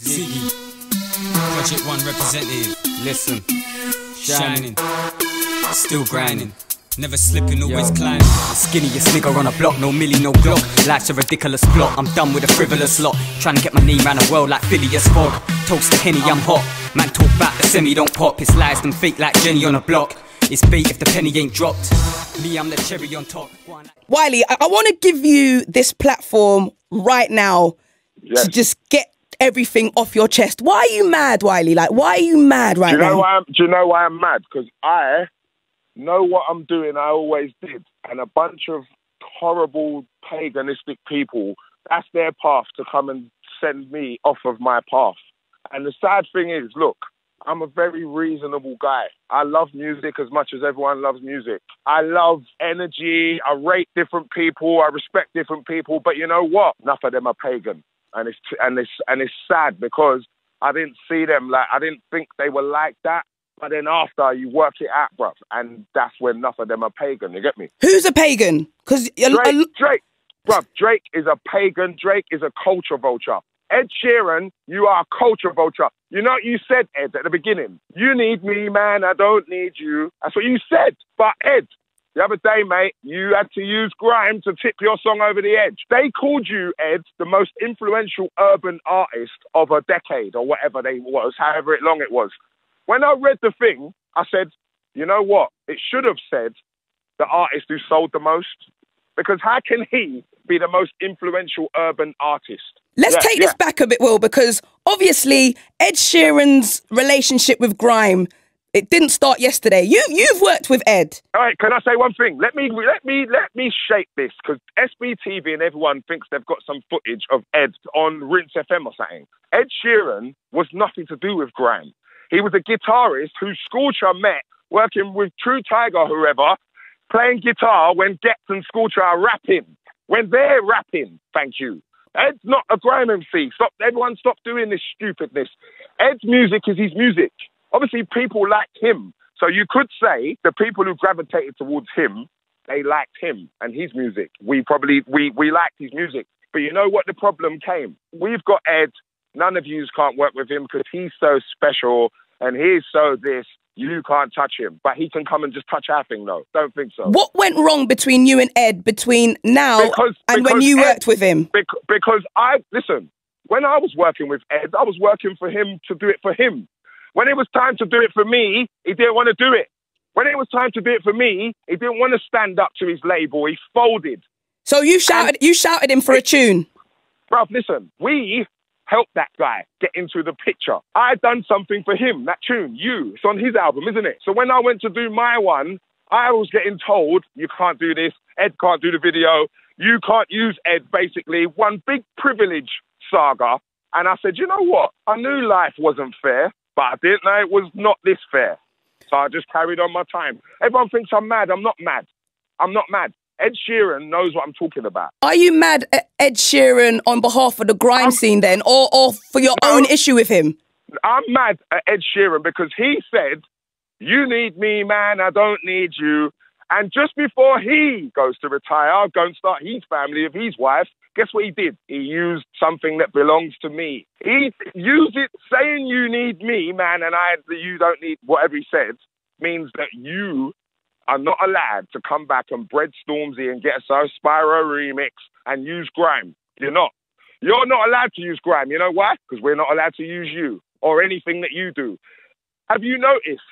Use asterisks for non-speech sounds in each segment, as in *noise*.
Ziggy, Project One representative. Listen, shining, still grinding. Never slipping, always climbing. Skinniest nigga on a block, no milli, no glock. Life's a ridiculous plot. I'm done with a frivolous lot. Trying to get my name round the world like Phileas Fogg. Toast to Henny, I'm hot. Man, talk back, the semi don't pop. It's lies and fake like Jenny on a block. It's bait if the penny ain't dropped. Me, I'm the cherry on top. Wiley, I, I want to give you this platform right now Yes. to just get everything off your chest. Why are you mad, Wiley? Like, why are you mad right Do you know now? why I'm? Do you know why I'm mad? Because I know what I'm doing. I always did, and a bunch of horrible paganistic people. That's their path to come and send me off of my path. And the sad thing is, look, I'm a very reasonable guy. I love music as much as everyone loves music. I love energy. I rate different people. I respect different people. But you know what? Enough of them are pagan, and it's and it's and it's sad because I didn't see them like I didn't think they were like that. But then after you work it out, bruv, and that's when enough of them are pagan. You get me? Who's a pagan? Because Drake, Drake, bruv, Drake is a pagan. Drake is a culture vulture. Ed Sheeran, you are a culture vulture. You know what you said, Ed, at the beginning? You need me, man. I don't need you. That's what you said. But Ed, the other day, mate, you had to use grime to tip your song over the edge. They called you, Ed, the most influential urban artist of a decade or whatever they was, however long it was. When I read the thing, I said, you know what? It should have said the artist who sold the most. Because how can he be the most influential urban artist? Let's Yeah, take yeah. this back a bit, Will, because obviously Ed Sheeran's relationship with grime it didn't start yesterday. You you've worked with Ed. All right, can I say one thing? Let me let me let me shape this because SBTV and everyone thinks they've got some footage of Ed on Rinse FM or something. Ed Sheeran was nothing to do with grime. He was a guitarist who Scorcher met working with True Tiger, whoever, playing guitar when Ghetts and Scorcher are rapping. When they're rapping, thank you. Ed's not a grime MC. Stop, everyone, stop doing this stupidness. Ed's music is his music. Obviously, people liked him. So you could say the people who gravitated towards him, they liked him and his music. We probably we we liked his music. But you know what the problem came? We've got Ed. None of yous can't work with him because he's so special and he's so this. You can't touch him, but he can come and just touch our thing. though. don't think so. What went wrong between you and Ed between now Because- and when you Ed- worked with him? Bec- because I listen. When I was working with Ed, I was working for him to do it for him. When it was time to do it for me, he didn't want to do it. When it was time to do it for me, he didn't want to stand up to his label. He folded. So you shouted you shouted him for a tune. Bruv, listen, we helped that guy get into the picture. I done something for him, that tune, You. It's on his album, isn't it? So when I went to do my one, I was getting told, you can't do this, Ed can't do the video, you can't use Ed, basically, one big privilege saga. And I said, you know what? I knew life wasn't fair, but I didn't know it was not this fair. So I just carried on my time. Everyone thinks I'm mad. I'm not mad. I'm not mad. Ed Sheeran knows what I'm talking about. Are you mad at Ed Sheeran on behalf of the grime scene then, or or for your own issue with him? I'm mad at Ed Sheeran because he said, You need me, man, I don't need you. And just before he goes to retire, I'll go and start his family with his wife, guess what he did? He used something that belongs to me. He used it saying you need me, man, and I you don't need whatever he said, means that you are not allowed to come back and bread Stormzy and get a Sir Spyro remix and use grime. You're not. You're not allowed to use grime. You know why? Because we're not allowed to use you or anything that you do. Have you noticed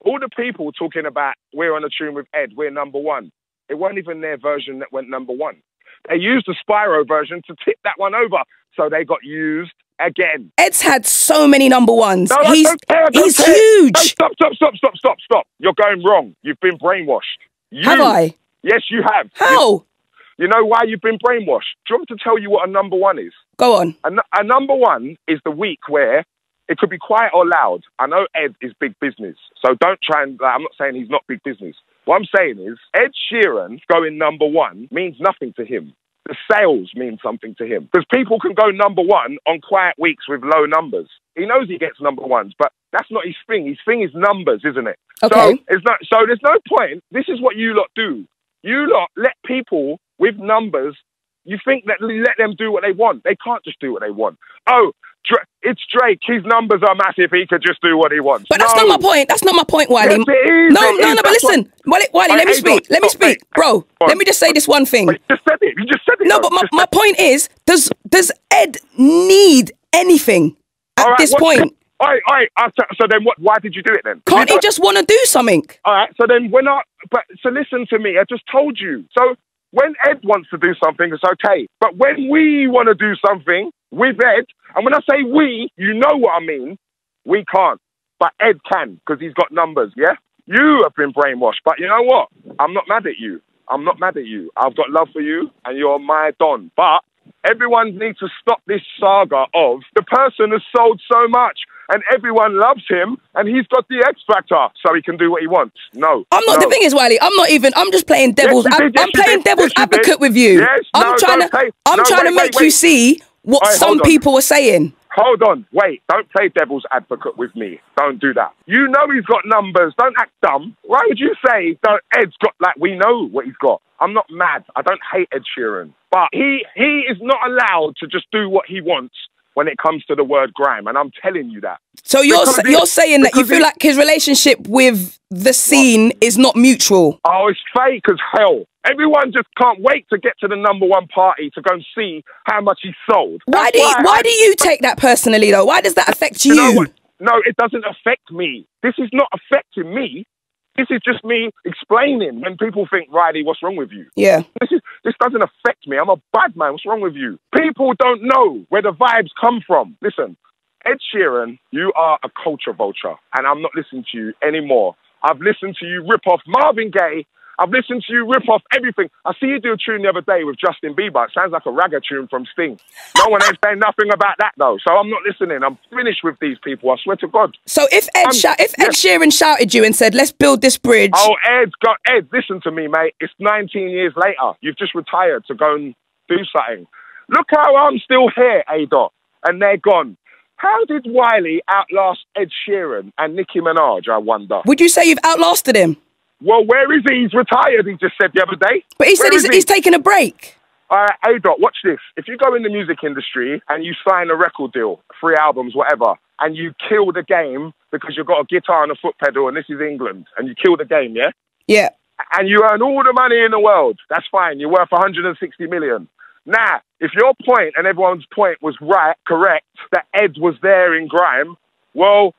all the people talking about we're on a tune with Ed, we're number one? It wasn't even their version that went number one. They used the Spyro version to tip that one over, so they got used again. Ed's had so many number ones. No, he's don't care, don't he's care. huge. No, stop, stop, stop, stop, stop, stop. You're going wrong. You've been brainwashed. You, Have I? Yes, you have. How? You know why you've been brainwashed? Do you want me to tell you what a number one is? Go on. A, a number one is the week where it could be quiet or loud. I know Ed is big business, so don't try and. Like, I'm not saying he's not big business. What I'm saying is Ed Sheeran going number one means nothing to him. The sales mean something to him because people can go number one on quiet weeks with low numbers. He knows he gets number ones, but that's not his thing. His thing is numbers, isn't it? So Okay. it's not. So there's no point. This is what you lot do. You lot let people with numbers. You think that let them do what they want. They can't just do what they want. Oh, Dra- it's Drake. His numbers are massive. He could just do what he wants. But that's not my point. That's not my point, Wiley. Yes, is. No, no, is. no. But listen, Wiley, Wiley let me speak. Let me speak, bro. Let me just say this one thing. You just said it. You just said it. No, though. but my, my point is, does does Ed need anything at right, this point? All right, all right. uh, So, then, what? Why did you do it then? Can't You he just want to do something? All right. So then, when I but so listen to me. I just told you. So when Ed wants to do something, it's okay. But when we want to do something with Ed, and when I say we, you know what I mean. We can't, but Ed can because he's got numbers. Yeah. You have been brainwashed, but you know what? I'm not mad at you. I'm not mad at you. I've got love for you, and you're my don. But everyone needs to stop this saga of the person has sold so much and everyone loves him and he's got the X factor so he can do what he wants. No. I'm not. no. The thing is, Wiley, I'm not even. I'm just playing devil's. you I'm, yes, I'm you playing did, devil's yes, you advocate with you. Yes, I'm no, trying to. play- I'm no, trying wait, to make wait, you wait. see what right, some people were saying. Hold on, wait, don't play devil's advocate with me. Don't do that. You know he's got numbers. Don't act dumb. Why would you say that Ed's got like we know what he's got? I'm not mad. I don't hate Ed Sheeran. But he he is not allowed to just do what he wants when it comes to the word grime, and I'm telling you that. So you're sa- you're saying that you feel like his relationship with the scene is not mutual. Oh, it's fake as hell. Everyone just can't wait to get to the number one party to go and see how much he sold. Why That's do you, why I- do you take that personally though? Why does that affect you? You know? No, it doesn't affect me. This is not affecting me. This is just me explaining when people think, Wiley, what's wrong with you? Yeah. This is this doesn't affect me. I'm a bad man. What's wrong with you? People don't know where the vibes come from. Listen, Ed Sheeran, you are a culture vulture, and I'm not listening to you anymore. I've listened to you rip off Marvin Gaye. I've listened to you rip off everything. I see you do a tune the other day with Justin Bieber. It sounds like a ragga tune from Sting. No one ain't saying nothing about that though, so I'm not listening. I'm finished with these people. I swear to God. So if Ed shou- if Ed yes. Sheeran shouted you and said, "Let's build this bridge," Oh, Ed, go, Ed, listen to me, mate. It's 19 years later. You've just retired to go and do something. Look how I'm still here, A Dot, and they're gone. How did Wiley outlast Ed Sheeran and Nicki Minaj? I wonder. would you say you've outlasted him? Well, where is he? He's retired. He just said the other day. But he said he's, he? he's taking a break. All right, A Dot, watch this. If you go in the music industry and you sign a record deal, three albums, whatever, and you kill the game because you've got a guitar and a foot pedal, and this is England, and you kill the game, yeah? Yeah. and you earn all the money in the world, that's fine. You're worth 160 million. Now, if your point and everyone's point was right, correct, that Ed was there in grime, well,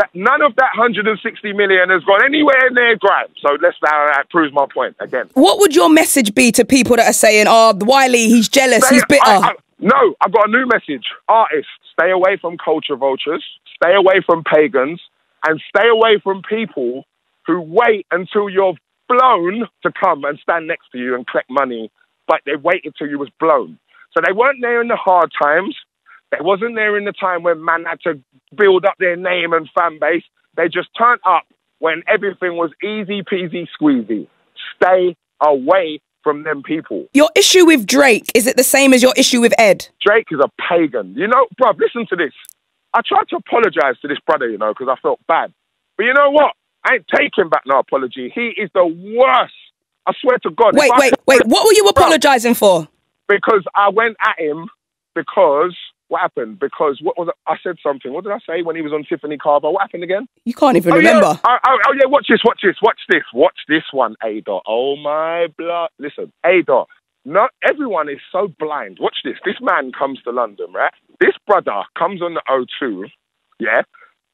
that none of that 160 million has gone anywhere near grime. So let's now that proves my point again. What would your message be to people that are saying, "Oh, Wiley, he's jealous, he's bitter"? I- I- no, I've got a new message. Artists, stay away from culture vultures, stay away from pagans, and stay away from people who wait until you're blown to come and stand next to you and collect money, but they waited till you was blown. So they weren't there in the hard times. They wasn't there in the time when man had to build up their name and fan base. They just turned up when everything was easy peasy squeezy. Stay away from them people. your issue with Drake is it the same as your issue with Ed? Drake is a pagan. You know, bruv, listen to this. I tried to apologize to this brother, you know, because I felt bad. But you know what? I ain't taking back no apology. He is the worst. I swear to God. Wait, If I- wait, wait. What were you apologizing for? Because I went at him because what happened? Because what was it? I said something. What did I say when he was on Tiffany Calver? What happened again? You can't even Oh, remember. Yeah. Oh, oh, oh, yeah, watch this, watch this, watch this, watch this one, A dot. Oh my blood. Listen, A dot. Not everyone is so blind. Watch this. This man comes to London, right? This brother comes on the O2, yeah?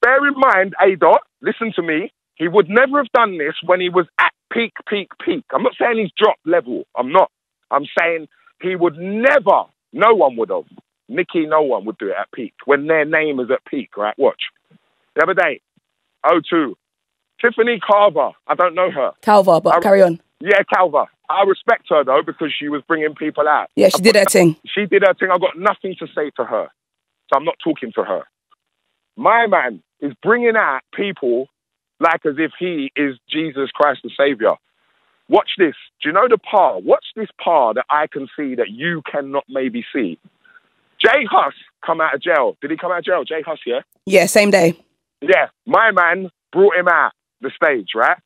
Bear in mind, A dot, listen to me. He would never have done this when he was at peak, peak, peak. I'm not saying he's dropped level. I'm not. I'm saying he would never, no one would have. Nicky, no one would do it at peak when their name is at peak, right? Watch. The other day, O2. Tiffany Calver. I don't know her. Calver, but I- carry on. Yeah, Calver. I respect her though because she was bringing people out. Yeah, she did her thing. She did her thing. I got nothing to say to her, so I'm not talking to her. My man is bringing out people like as if he is Jesus Christ the Savior. Watch this. Do you know the par? Watch this par that I can see that you cannot maybe see. J Hus come out of jail. Did he come out of jail? J Hus, yeah. Yeah, same day. Yeah, my man brought him out the stage, right?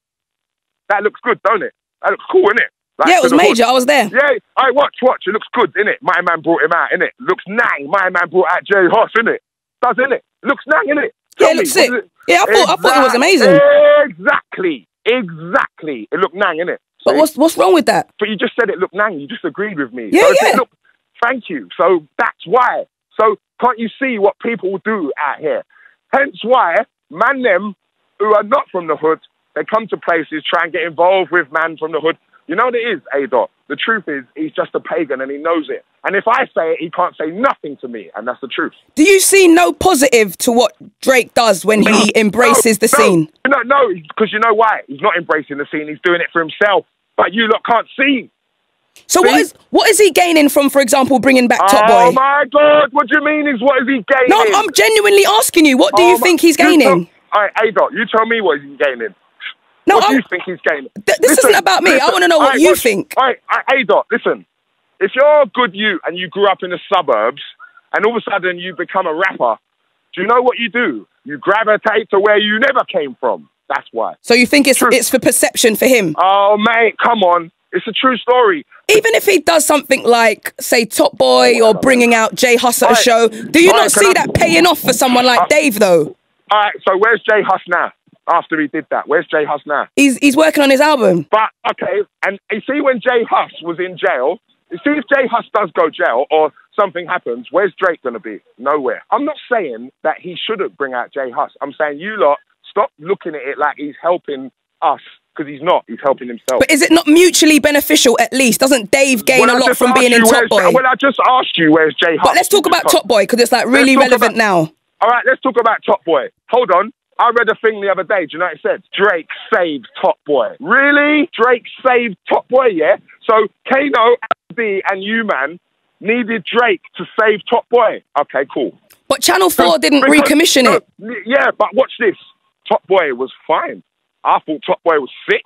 That looks good, don't it? That looks cool, innit? Like, yeah, it was major. I was there. Yeah, I watch, watch. It looks good, innit? My man brought him out, innit? Looks nang. My man brought out J Hus, innit? doesn't it? Looks nang, innit? Yeah, it me, looks what sick. it? Yeah, I thought- I thought it was amazing. Exactly, exactly. It looked nang, innit? But what's what's wrong with that? But you just said it looked nang. You just agreed with me. Yeah, so if it yeah. Thank you. So that's why. So can't you see what people do out here? Hence why man them who are not from the hood, they come to places, try and get involved with man from the hood. You know what it is, A dot? The truth is he's just a pagan and he knows it. And if I say it, he can't say nothing to me, and that's the truth. Do you see no positive to what Drake does when he embraces the No, scene? No, no, because you know why? He's not embracing the scene. He's doing it for himself. But you lot can't see. So what is what is he gaining from, for example, bringing back Top Boy? oh my God! What do you mean? Is what is he gaining? No, I'm, genuinely asking you. What do you Oh, my- think he's gaining? All right, A-Dot, you tell me what he's gaining. No, what do I'm- you think he's gaining? Th- this isn't about me. I wanna know what you think. All right, A-Dot, listen. If you're a good you and you grew up in the suburbs and all of a sudden you become a rapper, do you know what you do? You gravitate to where you never came from. That's why. so you think it's it's for perception for him? Oh, mate, come on. It's a true story. Even if he does something like, say, Top Boy or bringing out J Hus at a show, do you Alright, not see I- that paying off for someone like Uh, Dave though? All right, so where's J Hus now? After he did that, where's J Hus now? He's he's working on his album. But okay, and you see when J Hus was in jail, you see if J Hus does go jail or something happens, where's Drake gonna be? Nowhere. I'm not saying that he shouldn't bring out J Hus. I'm saying you lot stop looking at it like he's helping us because he's not. He's helping himself. But is it not mutually beneficial at least? Doesn't Dave gain Well, a lot from being in Top Boy? Well, I just asked you where's Jay. But let's talk about Top Boy because it's like really relevant about- now. All right, let's talk about Top Boy. Hold on. I read a thing the other day. Do you know what it said? Drake saved Top Boy. Really? Drake saved Top Boy, yeah? So Kano, D, and you, man, needed Drake to save Top Boy. Okay, cool. But Channel 4 So, didn't because- recommission no, it. Yeah, but watch this. Top Boy was fine. I thought Top Boy was sick.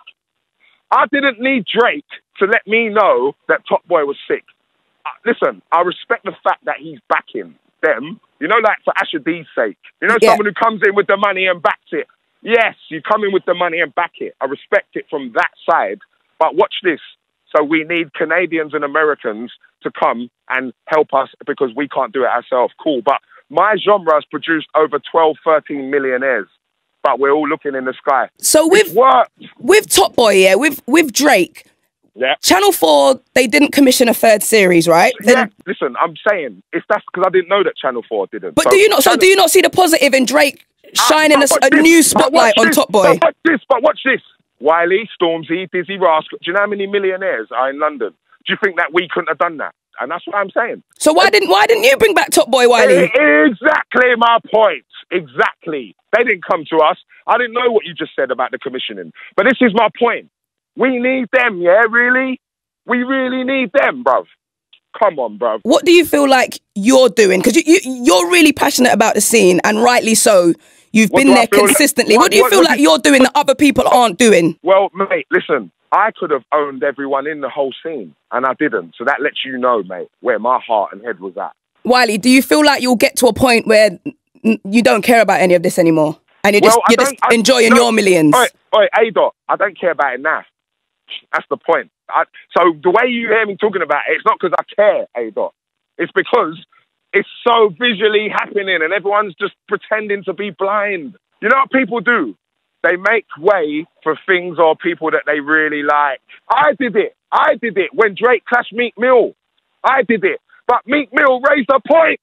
I didn't need Drake to let me know that Top Boy was sick. Uh, listen, I respect the fact that he's backing them. You know, like for Asher D's sake. You know, Yeah. someone who comes in with the money and backs it. Yes, you come in with the money and back it. I respect it from that side. But watch this. So we need Canadians and Americans to come and help us because we can't do it ourselves. Cool. But my genre has produced over 12, 13 millionaires. But we're all looking in the sky. So with with Top Boy, yeah, with with Drake, Yeah. Channel 4, they didn't commission a third series, right? Yeah, Then- listen, I'm saying if that's because I didn't know that Channel Four didn't. but So do you not so do you not see the positive in Drake shining a, Ah, a watch new spotlight on this, Top Boy? But watch this, but watch this. Wiley, Stormzy, Dizzee Rascal. Do you know how many millionaires are in London? Do you think that we couldn't have done that? And that's what I'm saying. So why didn't why didn't you bring back Top Boy Wiley? Exactly my point. Exactly. They didn't come to us. I didn't know what you just said about the commissioning. But this is my point. We need them, yeah, really? We really need them, bruv. Come on, bruv. What do you feel like you're doing? Because you, you you're really passionate about the scene, and rightly so. You've What been there feel like- consistently. what- what, do you what- feel like you're doing that other people aren't doing? Well, mate, listen, I could have owned everyone in the whole scene, and I didn't. So that lets you know, mate, where my heart and head was at. Wiley, do you feel like you'll get to a point where you don't care about any of this anymore, and you're just Well, you're just I- enjoying no, your millions? Oi, oi, A dot. I don't care about it now. That's the point. I, so the way you hear me talking about it, it's not because I care, A dot. It's because it's so visually happening, and everyone's just pretending to be blind. You know what people do? They make way for things or people that they really like. I did it. I did it when Drake clashed Meek Mill. I did it. But Meek Mill raised a point.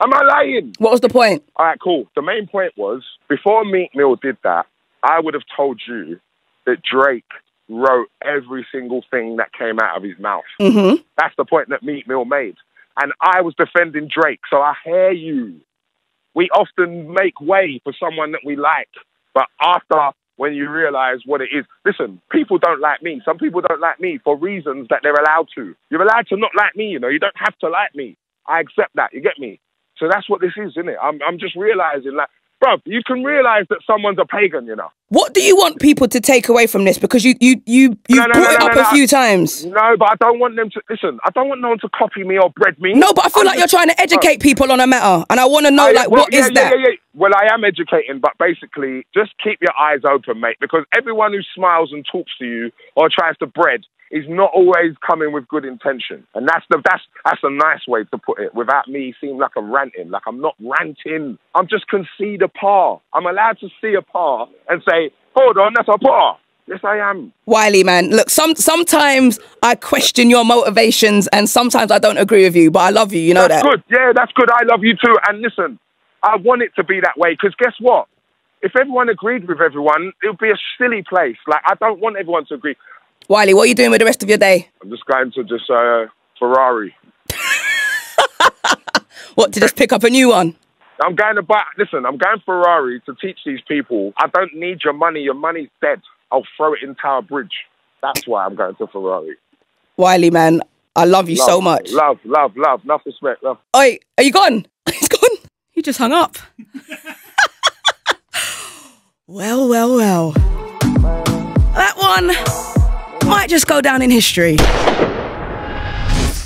Am I lying? What was the point? All right, cool. The main point was before Meek Mill did that, I would have told you that Drake wrote every single thing that came out of his mouth. Mm-hmm. That's the point that Meek Mill made. And I was defending Drake, so I hear you. We often make way for someone that we like, but after when you realize what it is, listen, people don't like me. Some people don't like me for reasons that they're allowed to. You're allowed to not like me, you know. You don't have to like me. I accept that. You get me? So that's what this is, isn't it? I'm, I'm just realizing, like, bro, you can realize that someone's a pagan, you know. What do you want people to take away from this? Because you you you you No, no, brought no, it up a few times. No, but I don't want them to listen. I don't want no one to copy me or bread me. No, but I feel I'm like you're trying to educate people on a matter, and I want to know Oh, like well, what yeah, is yeah, that? Yeah. Well, I am educating, but basically, just keep your eyes open, mate, because everyone who smiles and talks to you or tries to bread is not always coming with good intention. And that's the that's that's a nice way to put it, without me seeming like I'm ranting. Like I'm not ranting. I'm just concede a par. I'm allowed to see a par and say, hold on, that's a par. Yes, I am. Wiley, man, look, some sometimes I question your motivations and sometimes I don't agree with you, but I love you, you know that's that. good. Yeah, that's good. I love you too. And listen, I want it to be that way because guess what? If everyone agreed with everyone, it would be a silly place. Like I don't want everyone to agree. Wiley, what are you doing with the rest of your day? I'm just going to just uh, Ferrari. *laughs* What, to just pick up a new one? I'm going to buy. Listen, I'm going Ferrari to teach these people. I don't need your money. Your money's dead. I'll throw it in Tower Bridge. That's why I'm going to Ferrari. Wiley, man, I love you Love, so much. Love, love, love. Enough respect. Love. Oi, are you gone? *laughs* He's gone. He just hung up. *laughs* well, well, well. That one might just go down in history.